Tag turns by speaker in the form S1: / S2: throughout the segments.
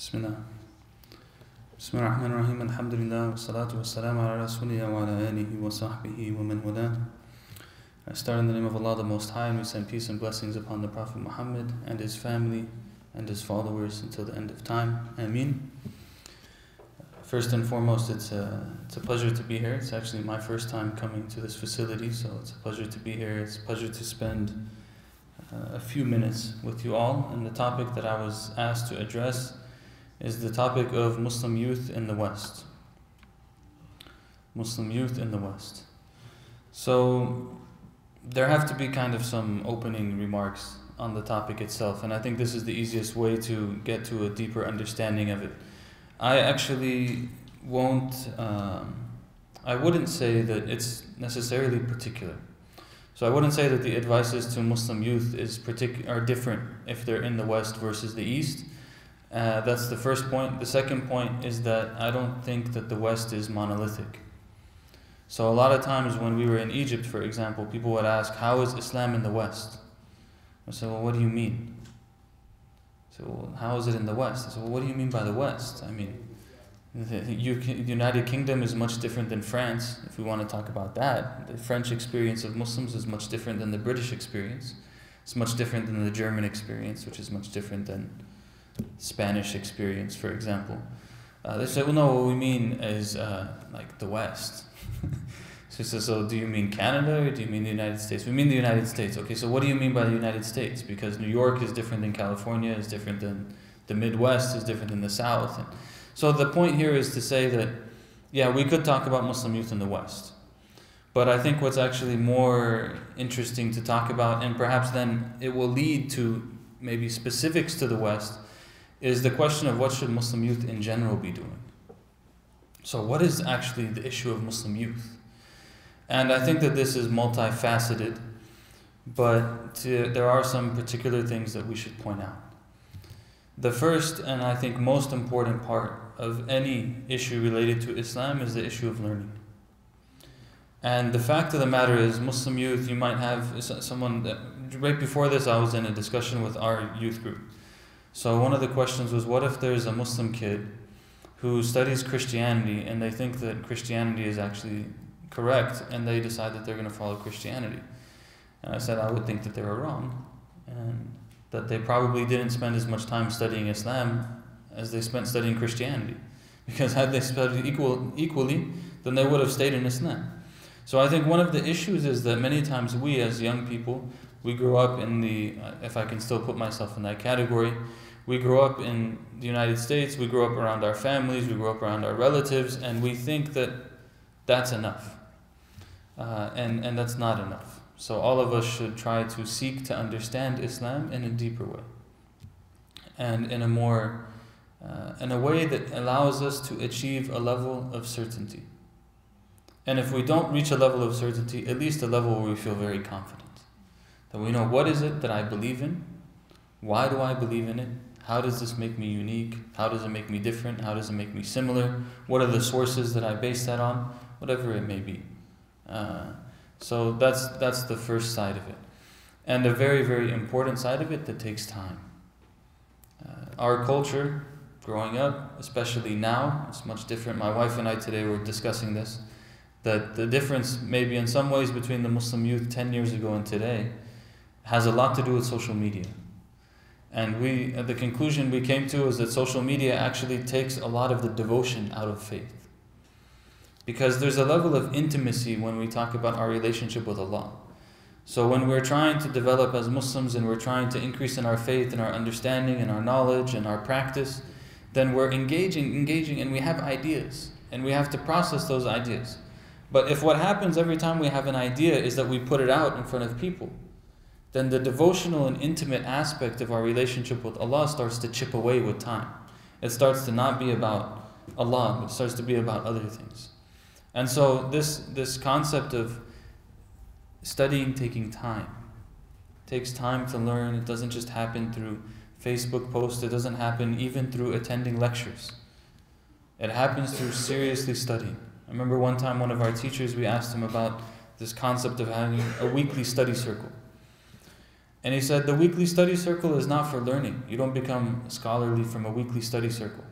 S1: بسم الله بسم الله الرحمن الرحيم الحمد لله والصلاة والسلام على رسول الله وعلى آله وصحبه ومن والاه I start in the name of Allah the Most High and we send peace and blessings upon the Prophet Muhammad and his family and his followers until the end of time. Ameen. First and foremost, it's a, it's a pleasure to be here. It's actually my first time coming to this facility, so it's a pleasure to be here. It's a pleasure to spend uh, a few minutes with you all. And the topic that I was asked to address is the topic of Muslim youth in the West. Muslim youth in the West. So, there have to be kind of some opening remarks on the topic itself, and I think this is the easiest way to get to a deeper understanding of it. I actually won't, um, I wouldn't say that it's necessarily particular. So I wouldn't say that the advices to Muslim youth is partic- are different if they're in the West versus the East. Uh, that's the first point. The second point is that I don't think that the West is monolithic. So a lot of times when we were in Egypt, for example, people would ask, "How is Islam in the West?" I said, "Well, what do you mean?" So how is it in the West? I said, "Well, what do you mean by the West?" I mean, the United Kingdom is much different than France. If we want to talk about that, the French experience of Muslims is much different than the British experience. It's much different than the German experience, which is much different than Spanish experience, for example. Uh, they say, "Well, no, what we mean is uh, like the West." so he says, so do you mean Canada or do you mean the United States? We mean the United States. Okay, so what do you mean by the United States? Because New York is different than California, is different than the Midwest, is different than the South. And so the point here is to say that, yeah, we could talk about Muslim youth in the West. But I think what's actually more interesting to talk about, and perhaps then it will lead to maybe specifics to the West, is the question of what should Muslim youth in general be doing. So, what is actually the issue of Muslim youth? And I think that this is multifaceted, but to, there are some particular things that we should point out. The first, and I think most important part of any issue related to Islam is the issue of learning. And the fact of the matter is, Muslim youth, you might have someone that, right before this, I was in a discussion with our youth group. So, one of the questions was, what if there's a Muslim kid who studies Christianity and they think that Christianity is actually correct and they decide that they're going to follow Christianity. And I said I would think that they were wrong and that they probably didn't spend as much time studying Islam as they spent studying Christianity. Because had they studied equal, equally, then they would have stayed in Islam. So I think one of the issues is that many times we as young people, we grow up in the, if I can still put myself in that category, we grow up in the United States, we grow up around our families, we grow up around our relatives, and we think that that's enough. Uh, and, and that's not enough. So all of us should try to seek to understand Islam in a deeper way. And in a more, uh, in a way that allows us to achieve a level of certainty. And if we don't reach a level of certainty, at least a level where we feel very confident. That we know what is it that I believe in? Why do I believe in it? How does this make me unique? How does it make me different? How does it make me similar? What are the sources that I base that on? Whatever it may be. Uh, so that's that's the first side of it, and a very very important side of it that takes time. Uh, our culture, growing up, especially now, it's much different. My wife and I today were discussing this, that the difference maybe in some ways between the Muslim youth ten years ago and today, has a lot to do with social media. And we, uh, the conclusion we came to is that social media actually takes a lot of the devotion out of faith. Because there's a level of intimacy when we talk about our relationship with Allah. So when we're trying to develop as Muslims and we're trying to increase in our faith and our understanding and our knowledge and our practice, then we're engaging, engaging, and we have ideas. And we have to process those ideas. But if what happens every time we have an idea is that we put it out in front of people, then the devotional and intimate aspect of our relationship with Allah starts to chip away with time. It starts to not be about Allah, but it starts to be about other things. And so this this concept of studying taking time takes time to learn. It doesn't just happen through Facebook posts. It doesn't happen even through attending lectures. It happens through seriously studying. I remember one time one of our teachers we asked him about this concept of having a weekly study circle. And he said the weekly study circle is not for learning. You don't become scholarly from a weekly study circle.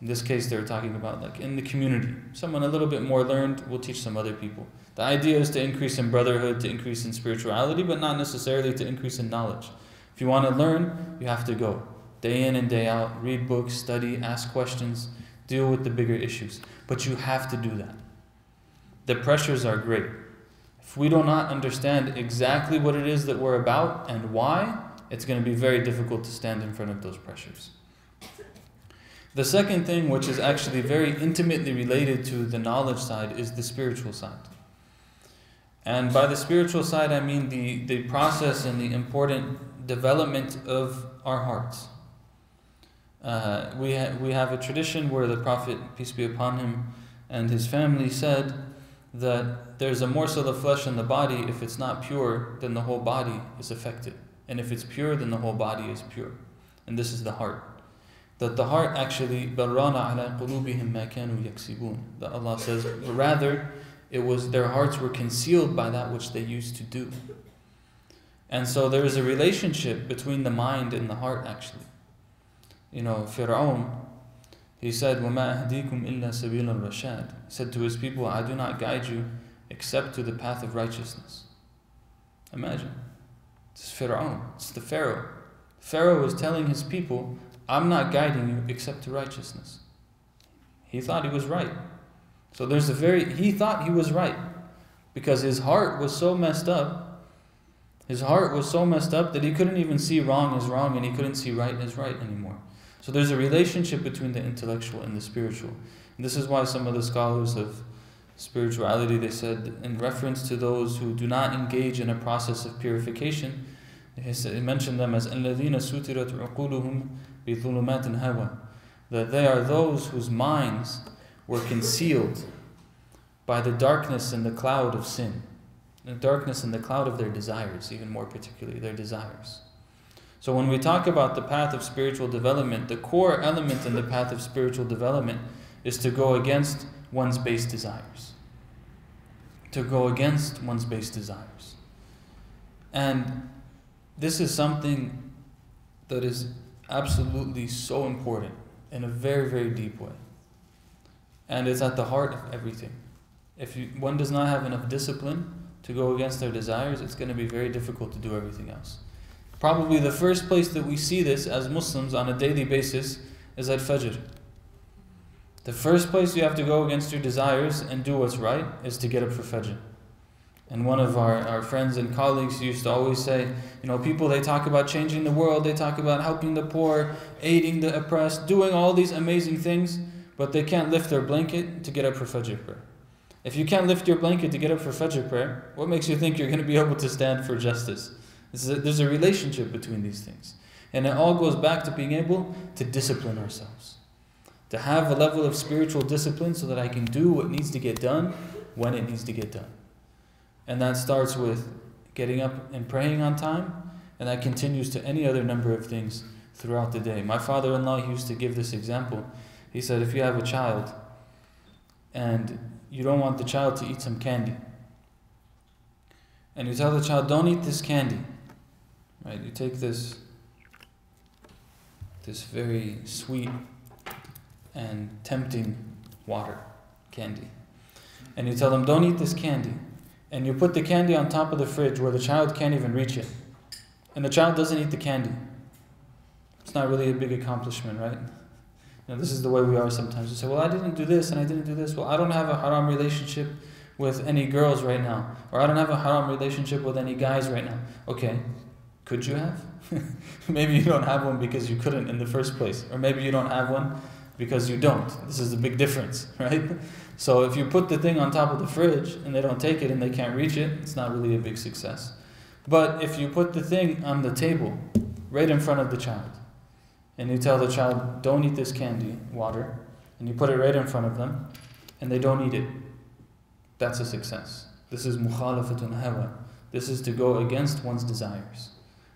S1: In this case, they're talking about like in the community. Someone a little bit more learned will teach some other people. The idea is to increase in brotherhood, to increase in spirituality, but not necessarily to increase in knowledge. If you want to learn, you have to go day in and day out, read books, study, ask questions, deal with the bigger issues. But you have to do that. The pressures are great. If we do not understand exactly what it is that we're about and why, it's going to be very difficult to stand in front of those pressures. The second thing, which is actually very intimately related to the knowledge side, is the spiritual side. And by the spiritual side, I mean the, the process and the important development of our hearts. Uh, we, ha- we have a tradition where the Prophet, peace be upon him, and his family said that there's a morsel of flesh in the body, if it's not pure, then the whole body is affected. And if it's pure, then the whole body is pure. And this is the heart that the heart actually barana ala qulubihim ma kanu yaksibun that Allah says rather it was their hearts were concealed by that which they used to do and so there is a relationship between the mind and the heart actually you know Fir'aun he said وَمَا أَهْدِيكُمْ إِلَّا سَبِيلَ الرَّشَادِ He said to his people I do not guide you except to the path of righteousness imagine it's Fir'aun it's the Pharaoh Pharaoh was telling his people I'm not guiding you except to righteousness. He thought he was right. So there's a very, he thought he was right because his heart was so messed up. His heart was so messed up that he couldn't even see wrong as wrong and he couldn't see right as right anymore. So there's a relationship between the intellectual and the spiritual. And this is why some of the scholars of spirituality they said in reference to those who do not engage in a process of purification, he mentioned them as الَّذِينَ سُتِرَتْ عُقُولُهُمْ بِظُلُمَاتٍ هَوَى That they are those whose minds were concealed by the darkness and the cloud of sin. The darkness and the cloud of their desires, even more particularly, their desires. So when we talk about the path of spiritual development, the core element in the path of spiritual development is to go against one's base desires. To go against one's base desires. And this is something that is absolutely so important in a very, very deep way. And it's at the heart of everything. If you, one does not have enough discipline to go against their desires, it's going to be very difficult to do everything else. Probably the first place that we see this as Muslims on a daily basis is at Fajr. The first place you have to go against your desires and do what's right is to get up for Fajr. And one of our, our friends and colleagues used to always say, you know, people they talk about changing the world, they talk about helping the poor, aiding the oppressed, doing all these amazing things, but they can't lift their blanket to get up for Fajr prayer. If you can't lift your blanket to get up for Fajr prayer, what makes you think you're going to be able to stand for justice? A, there's a relationship between these things. And it all goes back to being able to discipline ourselves. To have a level of spiritual discipline so that I can do what needs to get done when it needs to get done. And that starts with getting up and praying on time, and that continues to any other number of things throughout the day. My father in law used to give this example. He said, if you have a child and you don't want the child to eat some candy, and you tell the child, don't eat this candy, right? You take this, this very sweet and tempting water, candy, and you tell them, don't eat this candy and you put the candy on top of the fridge where the child can't even reach it, and the child doesn't eat the candy, it's not really a big accomplishment, right? You know, this is the way we are sometimes. We say, well, I didn't do this and I didn't do this. Well, I don't have a haram relationship with any girls right now. Or I don't have a haram relationship with any guys right now. Okay, could you have? maybe you don't have one because you couldn't in the first place. Or maybe you don't have one because you don't. This is a big difference, right? So if you put the thing on top of the fridge and they don't take it and they can't reach it, it's not really a big success. But if you put the thing on the table, right in front of the child, and you tell the child, don't eat this candy, water, and you put it right in front of them, and they don't eat it, that's a success. This is mukhalafatun hawa. This is to go against one's desires.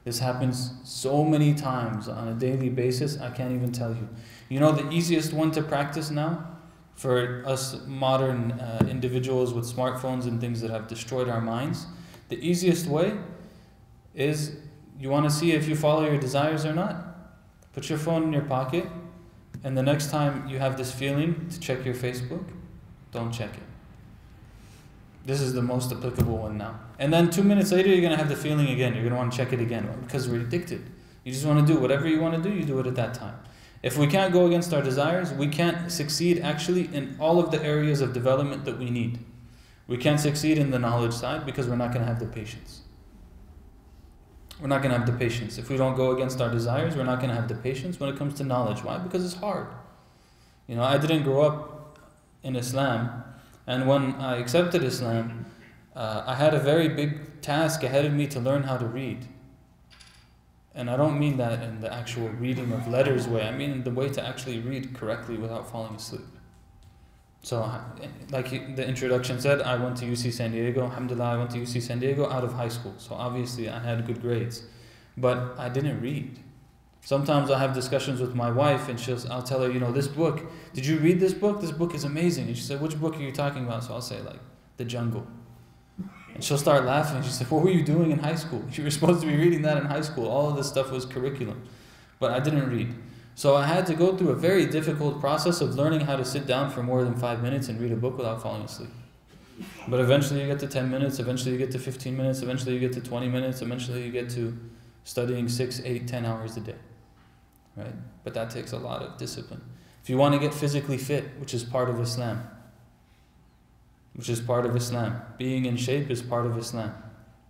S1: This happens so many times on a daily basis, I can't even tell you. You know the easiest one to practice now? For us modern uh, individuals with smartphones and things that have destroyed our minds, the easiest way is You want to see if you follow your desires or not? Put your phone in your pocket, and the next time you have this feeling to check your Facebook, don't check it. This is the most applicable one now. And then two minutes later, you're going to have the feeling again. You're going to want to check it again because we're addicted. You just want to do whatever you want to do, you do it at that time. If we can't go against our desires, we can't succeed actually in all of the areas of development that we need. We can't succeed in the knowledge side because we're not going to have the patience. We're not going to have the patience. If we don't go against our desires, we're not going to have the patience when it comes to knowledge. Why? Because it's hard. You know, I didn't grow up in Islam, and when I accepted Islam, uh, I had a very big task ahead of me to learn how to read. And I don't mean that in the actual reading of letters way, I mean the way to actually read correctly without falling asleep. So, like the introduction said, I went to UC San Diego. Alhamdulillah, I went to UC San Diego out of high school. So, obviously, I had good grades. But I didn't read. Sometimes I have discussions with my wife, and she'll, I'll tell her, you know, this book, did you read this book? This book is amazing. And she said, which book are you talking about? So I'll say, like, The Jungle. And she'll start laughing. She said, What were you doing in high school? You were supposed to be reading that in high school. All of this stuff was curriculum. But I didn't read. So I had to go through a very difficult process of learning how to sit down for more than five minutes and read a book without falling asleep. But eventually you get to 10 minutes, eventually you get to 15 minutes, eventually you get to 20 minutes, eventually you get to studying 6, 8, 10 hours a day. Right? But that takes a lot of discipline. If you want to get physically fit, which is part of Islam, which is part of Islam. Being in shape is part of Islam.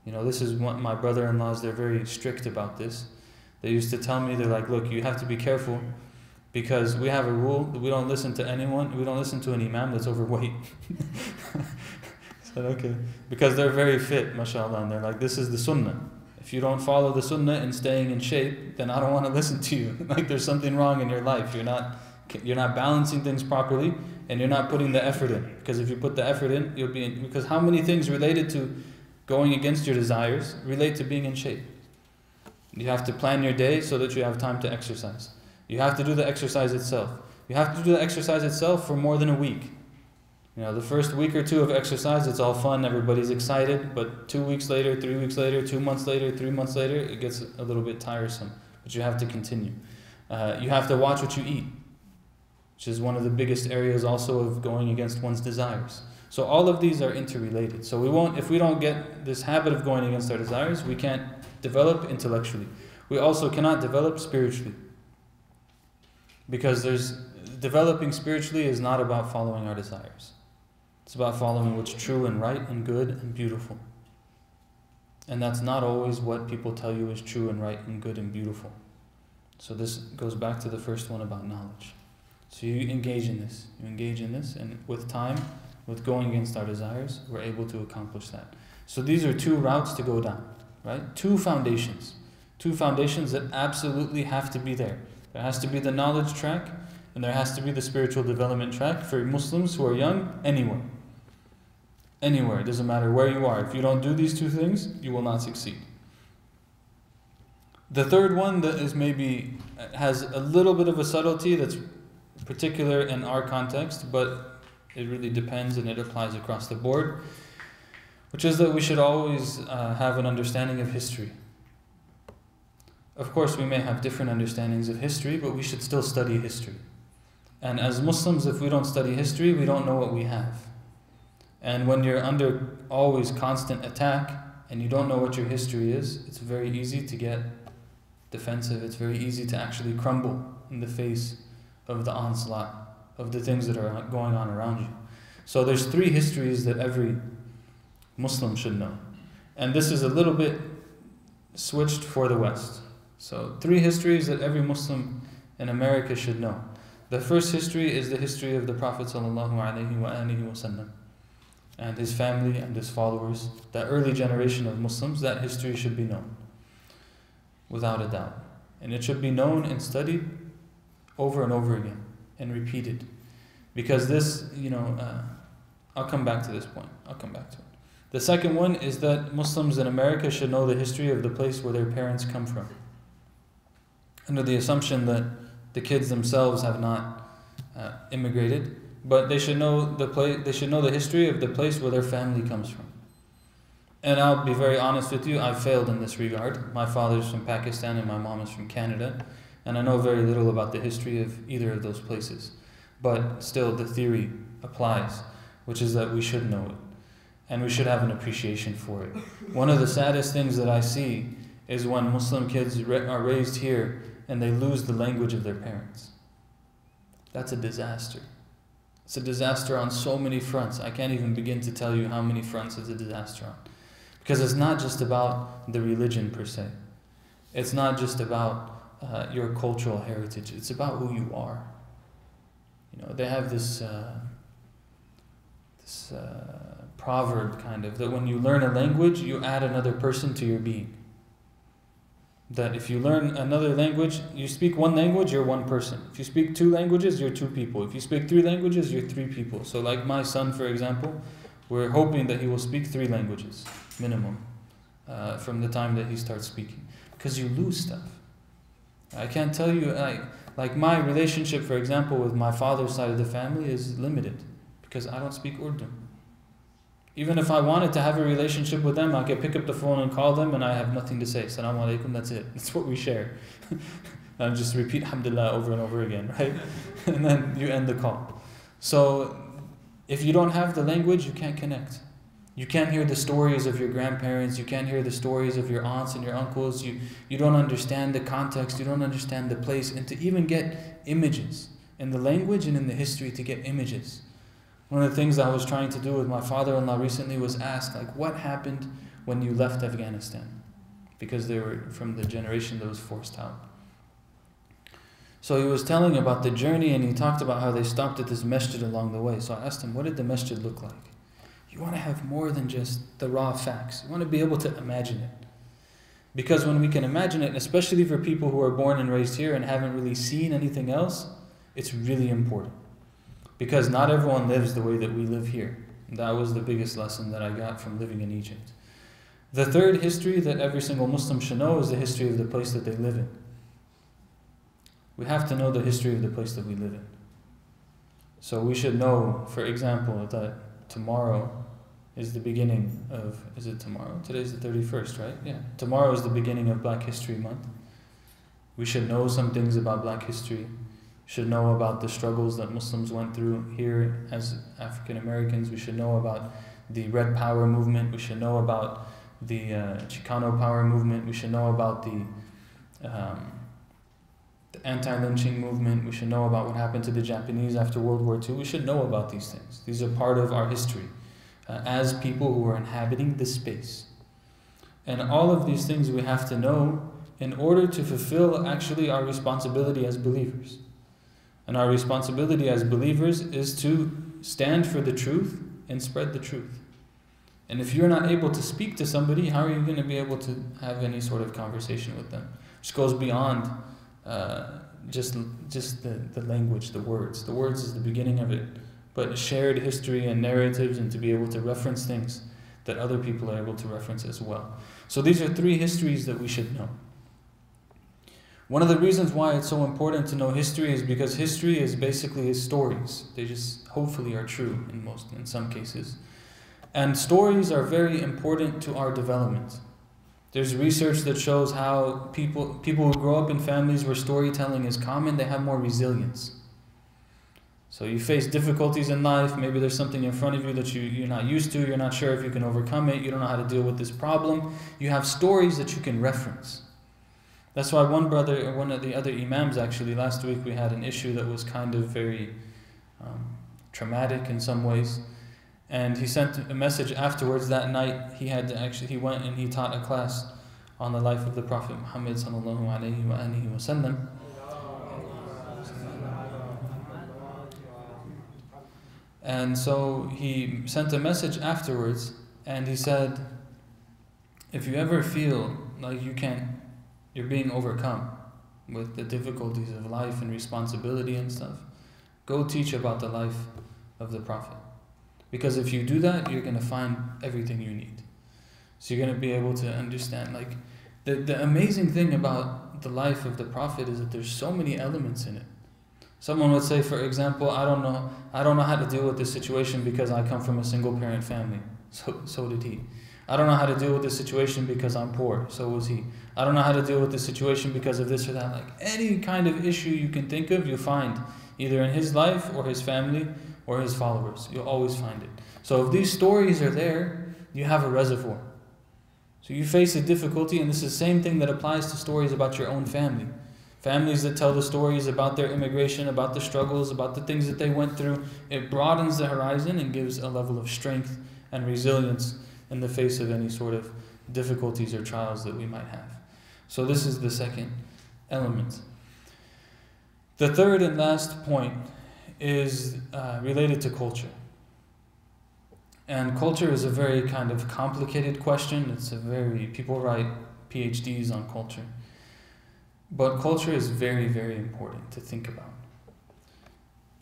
S1: You know, this is what my brother in laws, they're very strict about this. They used to tell me, they're like, look, you have to be careful because we have a rule that we don't listen to anyone, we don't listen to an imam that's overweight. I said, okay. Because they're very fit, mashallah, and they're like, this is the sunnah. If you don't follow the sunnah and staying in shape, then I don't want to listen to you. like there's something wrong in your life. You're not you're not balancing things properly and you're not putting the effort in. Because if you put the effort in, you'll be in. Because how many things related to going against your desires relate to being in shape? You have to plan your day so that you have time to exercise. You have to do the exercise itself. You have to do the exercise itself for more than a week. You know, the first week or two of exercise, it's all fun, everybody's excited, but two weeks later, three weeks later, two months later, three months later, it gets a little bit tiresome. But you have to continue. Uh, you have to watch what you eat which is one of the biggest areas also of going against one's desires. So all of these are interrelated. So we won't, if we don't get this habit of going against our desires, we can't develop intellectually. We also cannot develop spiritually. Because there's developing spiritually is not about following our desires. It's about following what's true and right and good and beautiful. And that's not always what people tell you is true and right and good and beautiful. So this goes back to the first one about knowledge. So you engage in this. You engage in this, and with time, with going against our desires, we're able to accomplish that. So these are two routes to go down, right? Two foundations. Two foundations that absolutely have to be there. There has to be the knowledge track, and there has to be the spiritual development track for Muslims who are young, anywhere. Anywhere. It doesn't matter where you are. If you don't do these two things, you will not succeed. The third one that is maybe has a little bit of a subtlety that's particular in our context, but it really depends and it applies across the board, which is that we should always uh, have an understanding of history. Of course, we may have different understandings of history, but we should still study history. And as Muslims, if we don't study history, we don't know what we have. And when you're under always constant attack and you don't know what your history is, it's very easy to get defensive. It's very easy to actually crumble in the face of the onslaught of the things that are going on around you. So there's three histories that every Muslim should know. And this is a little bit switched for the West. So three histories that every Muslim in America should know. The first history is the history of the Prophet ﷺ and his family and his followers, that early generation of Muslims, that history should be known. Without a doubt. And it should be known and studied over and over again and repeated. Because this, you know, uh, I'll come back to this point. I'll come back to it. The second one is that Muslims in America should know the history of the place where their parents come from. Under the assumption that the kids themselves have not uh, immigrated, but they should know the place. They should know the history of the place where their family comes from. And I'll be very honest with you, I failed in this regard. My father's from Pakistan and my mom is from Canada, and I know very little about the history of either of those places. But still, the theory applies, which is that we should know it and we should have an appreciation for it. One of the saddest things that I see is when Muslim kids are raised here and they lose the language of their parents. That's a disaster. It's a disaster on so many fronts. I can't even begin to tell you how many fronts it's a disaster on. Because it's not just about the religion per se, it's not just about uh, your cultural heritage, it's about who you are. You know, they have this, uh, this uh, proverb kind of that when you learn a language, you add another person to your being. That if you learn another language, you speak one language, you're one person. If you speak two languages, you're two people. If you speak three languages, you're three people. So, like my son, for example, we're hoping that he will speak three languages, minimum, uh, from the time that he starts speaking. Because you lose stuff. I can't tell you, I, like my relationship, for example, with my father's side of the family is limited because I don't speak Urdu. Even if I wanted to have a relationship with them, I could pick up the phone and call them and I have nothing to say. Salam alaikum, that's it. That's what we share. and just repeat Alhamdulillah over and over again, right? and then you end the call. So if you don't have the language, you can't connect. You can't hear the stories of your grandparents, you can't hear the stories of your aunts and your uncles, you, you don't understand the context, you don't understand the place, and to even get images in the language and in the history to get images one of the things I was trying to do with my father-in-law recently was ask, like, what happened when you left Afghanistan? Because they were from the generation that was forced out. So he was telling about the journey and he talked about how they stopped at this masjid along the way. So I asked him, what did the masjid look like? You want to have more than just the raw facts. You want to be able to imagine it. Because when we can imagine it, especially for people who are born and raised here and haven't really seen anything else, it's really important because not everyone lives the way that we live here. That was the biggest lesson that I got from living in Egypt. The third history that every single Muslim should know is the history of the place that they live in. We have to know the history of the place that we live in. So we should know, for example, that tomorrow is the beginning of, is it tomorrow? Today's the 31st, right? Yeah. Tomorrow is the beginning of Black History Month. We should know some things about Black history should know about the struggles that Muslims went through here as African Americans. We should know about the Red Power movement. We should know about the uh, Chicano Power movement. We should know about the, um, the anti-lynching movement. We should know about what happened to the Japanese after World War II. We should know about these things. These are part of our history uh, as people who are inhabiting this space. And all of these things we have to know in order to fulfill actually our responsibility as believers. And our responsibility as believers is to stand for the truth and spread the truth. And if you're not able to speak to somebody, how are you going to be able to have any sort of conversation with them? Which goes beyond uh, just just the, the language, the words. The words is the beginning of it. But shared history and narratives and to be able to reference things that other people are able to reference as well. So these are three histories that we should know. One of the reasons why it's so important to know history is because history is basically stories. They just hopefully are true in most in some cases. And stories are very important to our development. There's research that shows how people people who grow up in families where storytelling is common, they have more resilience. So you face difficulties in life, maybe there's something in front of you that you, you're not used to, you're not sure if you can overcome it, you don't know how to deal with this problem. You have stories that you can reference. That's why one brother, one of the other imams actually, last week we had an issue that was kind of very um, traumatic in some ways. And he sent a message afterwards that night. He had to actually, he went and he taught a class on the life of the Prophet Muhammad sallallahu alaihi wasallam. And so he sent a message afterwards and he said, if you ever feel like you can't you're being overcome with the difficulties of life and responsibility and stuff, go teach about the life of the Prophet. Because if you do that, you're going to find everything you need. So you're going to be able to understand. Like, the, the amazing thing about the life of the Prophet is that there's so many elements in it. Someone would say, for example, I don't know, I don't know how to deal with this situation because I come from a single parent family. So, so did he. I don't know how to deal with this situation because I'm poor. So was he. I don't know how to deal with this situation because of this or that. Like any kind of issue you can think of, you'll find either in his life or his family or his followers. You'll always find it. So if these stories are there, you have a reservoir. So you face a difficulty, and this is the same thing that applies to stories about your own family. Families that tell the stories about their immigration, about the struggles, about the things that they went through, it broadens the horizon and gives a level of strength and resilience in the face of any sort of difficulties or trials that we might have. So, this is the second element. The third and last point is uh, related to culture. And culture is a very kind of complicated question. It's a very, people write PhDs on culture. But culture is very, very important to think about.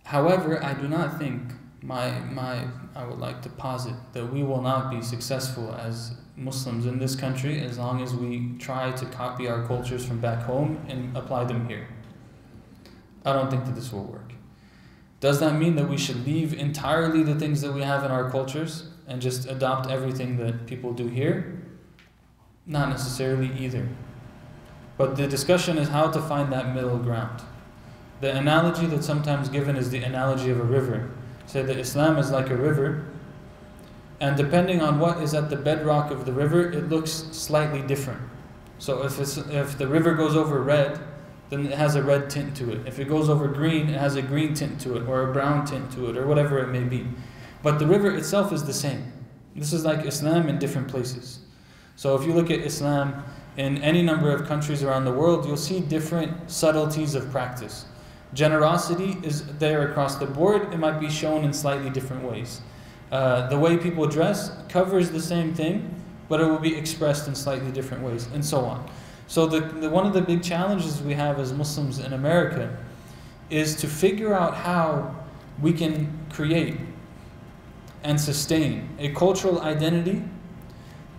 S1: However, I do not think my my I would like to posit that we will not be successful as Muslims in this country as long as we try to copy our cultures from back home and apply them here. I don't think that this will work. Does that mean that we should leave entirely the things that we have in our cultures and just adopt everything that people do here? Not necessarily either. But the discussion is how to find that middle ground. The analogy that's sometimes given is the analogy of a river. Say that Islam is like a river, and depending on what is at the bedrock of the river, it looks slightly different. So if, if the river goes over red, then it has a red tint to it. If it goes over green, it has a green tint to it, or a brown tint to it, or whatever it may be. But the river itself is the same. This is like Islam in different places. So if you look at Islam in any number of countries around the world, you'll see different subtleties of practice. Generosity is there across the board, it might be shown in slightly different ways. Uh, the way people dress covers the same thing, but it will be expressed in slightly different ways, and so on. So, the, the, one of the big challenges we have as Muslims in America is to figure out how we can create and sustain a cultural identity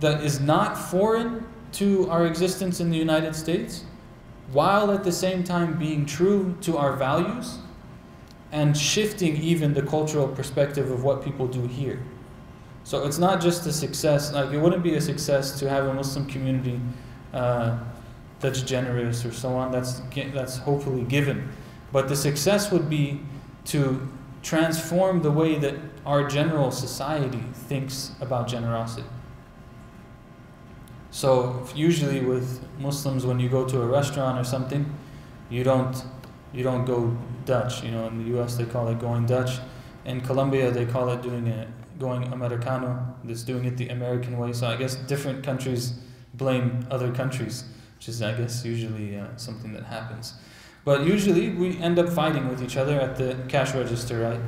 S1: that is not foreign to our existence in the United States, while at the same time being true to our values and shifting even the cultural perspective of what people do here. So it's not just a success, like it wouldn't be a success to have a Muslim community uh, that's generous or so on, that's, that's hopefully given. But the success would be to transform the way that our general society thinks about generosity. So usually with Muslims, when you go to a restaurant or something, you don't you don't go Dutch. You know, in the U.S. they call it going Dutch. In Colombia they call it doing it going Americano. That's doing it the American way. So I guess different countries blame other countries, which is I guess usually uh, something that happens. But usually we end up fighting with each other at the cash register, right?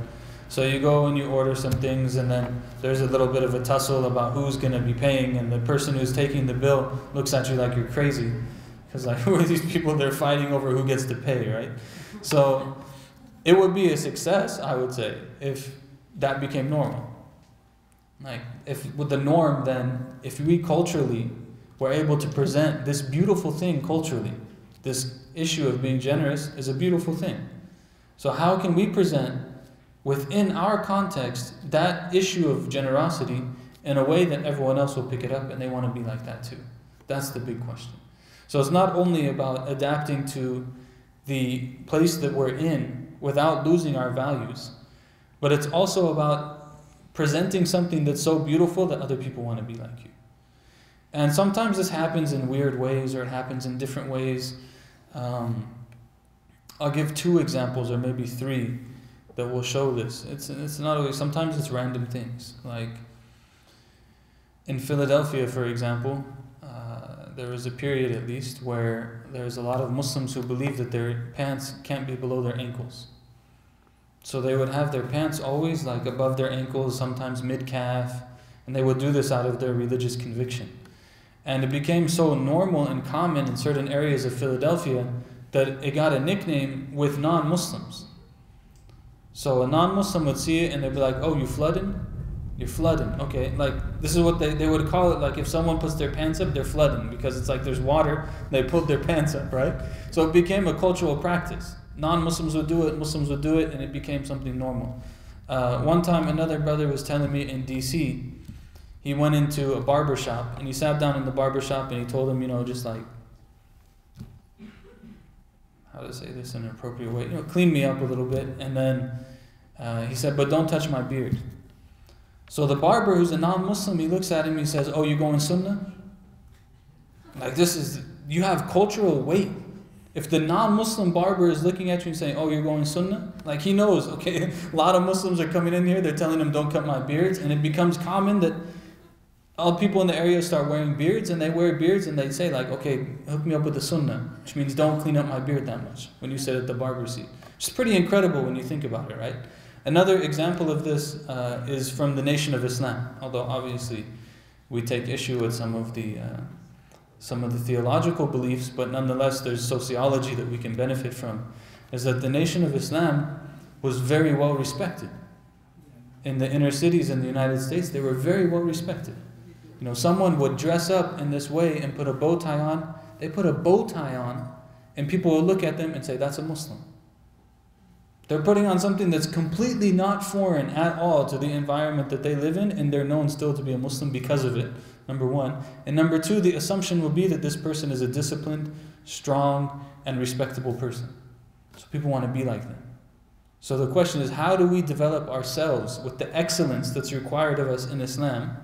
S1: So you go and you order some things, and then there's a little bit of a tussle about who's going to be paying, and the person who's taking the bill looks at you like you're crazy. Because, like, who are these people? They're fighting over who gets to pay, right? So it would be a success, I would say, if that became normal. Like, if with the norm, then if we culturally were able to present this beautiful thing culturally, this issue of being generous is a beautiful thing. So, how can we present within our context that issue of generosity in a way that everyone else will pick it up and they want to be like that too. That's the big question. So it's not only about adapting to the place that we're in without losing our values, but it's also about presenting something that's so beautiful that other people want to be like you. And sometimes this happens in weird ways or it happens in different ways. Um, I'll give two examples or maybe three that will show this. It's it's not always. Sometimes it's random things. Like in Philadelphia, for example, uh, there was a period at least where there's a lot of Muslims who believe that their pants can't be below their ankles. So they would have their pants always like above their ankles, sometimes mid calf, and they would do this out of their religious conviction. And it became so normal and common in certain areas of Philadelphia that it got a nickname with non Muslims. So a non-Muslim would see it and they'd be like, "Oh, you flooding? You're flooding." Okay, like this is what they, they would call it. Like if someone puts their pants up, they're flooding because it's like there's water. They pulled their pants up, right? So it became a cultural practice. Non-Muslims would do it, Muslims would do it, and it became something normal. Uh, one time, another brother was telling me in D.C. he went into a barber shop and he sat down in the barber shop and he told him, you know, just like how to say this in an appropriate way, you know, clean me up a little bit. And then uh, he said, but don't touch my beard. So the barber, who's a non-Muslim, he looks at him. He says, "Oh, you going Sunnah?" Like this is you have cultural weight. If the non-Muslim barber is looking at you and saying, "Oh, you're going Sunnah," like he knows, okay, a lot of Muslims are coming in here. They're telling him, "Don't cut my beards," and it becomes common that all people in the area start wearing beards, and they wear beards, and they say like, "Okay, hook me up with the Sunnah," which means don't clean up my beard that much. When you sit at the barber seat, it's pretty incredible when you think about it, right? Another example of this uh, is from the Nation of Islam, although obviously we take issue with some of the uh, some of the theological beliefs, but nonetheless there's sociology that we can benefit from. Is that the Nation of Islam was very well respected in the inner cities in the United States. They were very well respected. You know, someone would dress up in this way and put a bow tie on. They put a bow tie on, and people will look at them and say, "That's a Muslim." They're putting on something that's completely not foreign at all to the environment that they live in, and they're known still to be a Muslim because of it, number one. And number two, the assumption will be that this person is a disciplined, strong, and respectable person. So people want to be like them. So the question is how do we develop ourselves with the excellence that's required of us in Islam,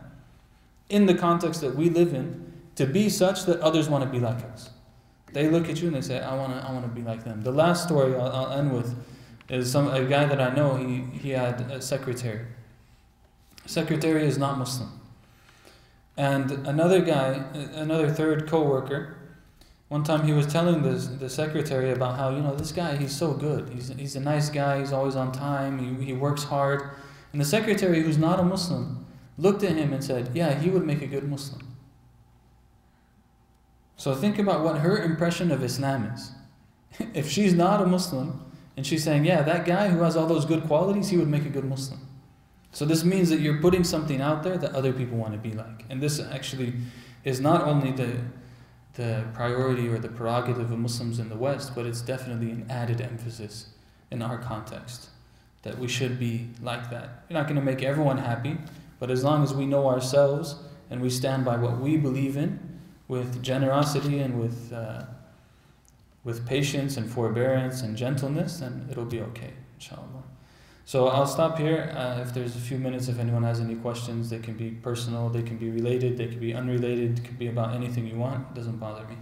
S1: in the context that we live in, to be such that others want to be like us? They look at you and they say, I want to, I want to be like them. The last story I'll, I'll end with is some a guy that I know. He he had a secretary. Secretary is not Muslim. And another guy, another third coworker, one time he was telling the the secretary about how you know this guy he's so good. He's he's a nice guy. He's always on time. He he works hard. And the secretary, who's not a Muslim, looked at him and said, "Yeah, he would make a good Muslim." So think about what her impression of Islam is. if she's not a Muslim, and she's saying, yeah, that guy who has all those good qualities, he would make a good Muslim. So this means that you're putting something out there that other people want to be like. And this actually is not only the the priority or the prerogative of Muslims in the West, but it's definitely an added emphasis in our context that we should be like that. You're not going to make everyone happy, but as long as we know ourselves and we stand by what we believe in with generosity and with uh, with patience and forbearance and gentleness, then it'll be okay, inshallah. So I'll stop here. Uh, if there's a few minutes, if anyone has any questions, they can be personal, they can be related, they can be unrelated, it could be about anything you want. It doesn't bother me.